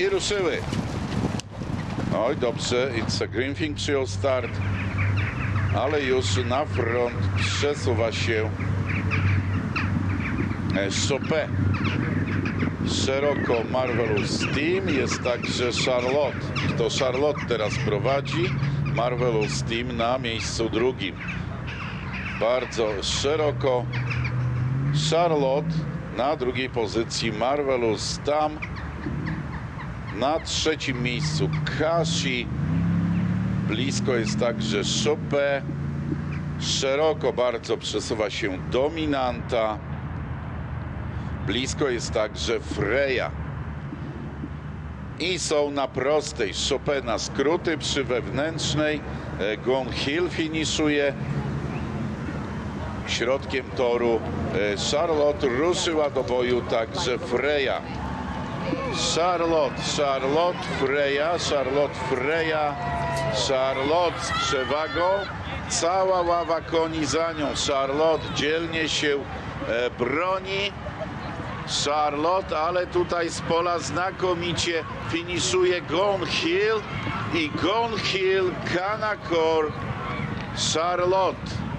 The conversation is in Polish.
I ruszyły. Oj, dobrze. It's a Greenfing przyjął start. Ale już na front przesuwa się e, Chopin. Szeroko Marvelous Team. Jest także Charlotte. To Charlotte teraz prowadzi. Marvelous Team na miejscu drugim. Bardzo szeroko. Charlotte na drugiej pozycji. Marvelous tam. Na trzecim miejscu Kashi. Blisko jest także Chopin. Szeroko bardzo przesuwa się Dominanta. Blisko jest także Freya. I są na prostej Chopin na skróty przy wewnętrznej. E, Gon Hill finiszuje. Środkiem toru e, Charlotte ruszyła do boju także Freya. Charlotte, Charlotte, Freya, Charlotte, Freya, Charlotte z przewagą. Cała ława koni za nią. Charlotte dzielnie się e, broni. Charlotte, ale tutaj z pola znakomicie finiszuje Gone Hill i Gone Hill, Kanakor, Charlotte.